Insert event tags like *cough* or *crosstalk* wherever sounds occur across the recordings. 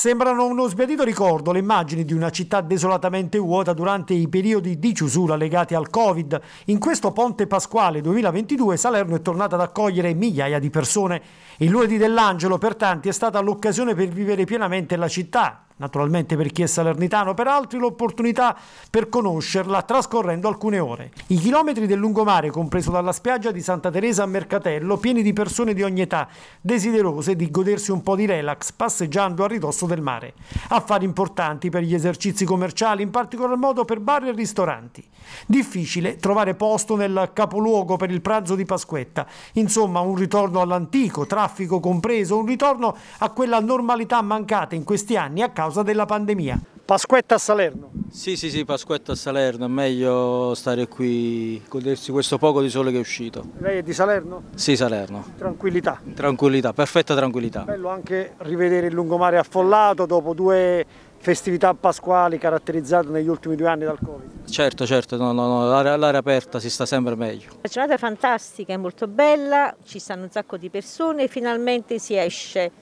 Sembrano uno sbiadito ricordo le immagini di una città desolatamente vuota durante i periodi di chiusura legati al Covid. In questo ponte pasquale 2022 Salerno è tornata ad accogliere migliaia di persone. Il lunedì dell'Angelo per tanti è stata l'occasione per vivere pienamente la città, naturalmente per chi è salernitano, per altri l'opportunità per conoscerla trascorrendo alcune ore. I chilometri del lungomare, compreso dalla spiaggia di Santa Teresa a Mercatello, pieni di persone di ogni età, desiderose di godersi un po' di relax passeggiando a ridosso del mare. Affari importanti per gli esercizi commerciali, in particolar modo per bar e ristoranti. Difficile trovare posto nel capoluogo per il pranzo di Pasquetta. Insomma, un ritorno all'antico, traffico compreso, un ritorno a quella normalità mancata in questi anni a causa causa della pandemia. Pasquetta a Salerno. Sì, sì, sì, Pasquetta a Salerno, è meglio stare qui, godersi questo poco di sole che è uscito. Lei è di Salerno? Sì, Salerno. Tranquillità. Tranquillità, perfetta tranquillità. Bello anche rivedere il lungomare affollato dopo due festività pasquali caratterizzate negli ultimi due anni dal Covid. Certo, certo, no, no, no, l'aria aperta si sta sempre meglio. La giornata è fantastica, è molto bella, ci stanno un sacco di persone e finalmente si esce,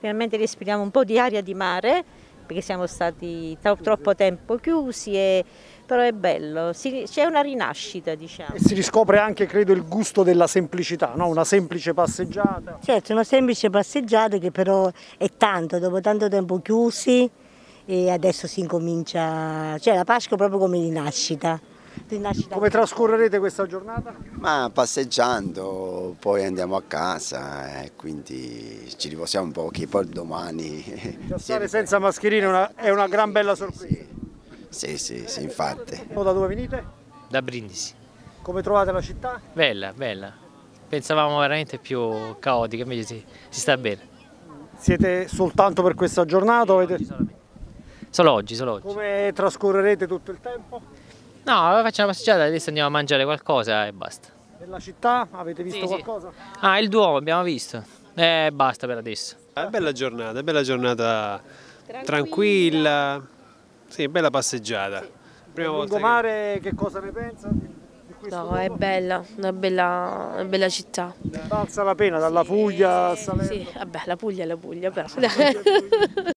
finalmente respiriamo un po' di aria di mare perché siamo stati troppo tempo chiusi, e, però è bello, c'è una rinascita diciamo. E si riscopre anche credo il gusto della semplicità, no? una semplice passeggiata. Certo, una semplice passeggiata che però è tanto, dopo tanto tempo chiusi e adesso si incomincia, cioè la Pasqua è proprio come rinascita. Come trascorrerete questa giornata? Ma passeggiando, poi andiamo a casa e quindi ci riposiamo un po' che poi domani... *laughs* Stare senza mascherine è una, è una gran bella sorpresa. Sì, sì, sì, infatti. Da dove venite? Da Brindisi. Come trovate la città? Bella, bella. Pensavamo veramente più caotica, invece si, si sta bene. Siete soltanto per questa giornata? Avete... Solo oggi, solo oggi. Come trascorrerete tutto il tempo? No, facciamo una passeggiata, adesso andiamo a mangiare qualcosa e basta. Nella città avete visto sì, qualcosa? Sì. Ah, il Duomo abbiamo visto. E eh, basta per adesso. È bella giornata, è bella giornata tranquilla, tranquilla. sì, bella passeggiata. Sì. Prima volta che... che cosa ne pensa? No, è bella, una bella, una bella città. Valsa la pena dalla Puglia sì, a Salerno? Sì, vabbè, la Puglia è la Puglia però. *laughs*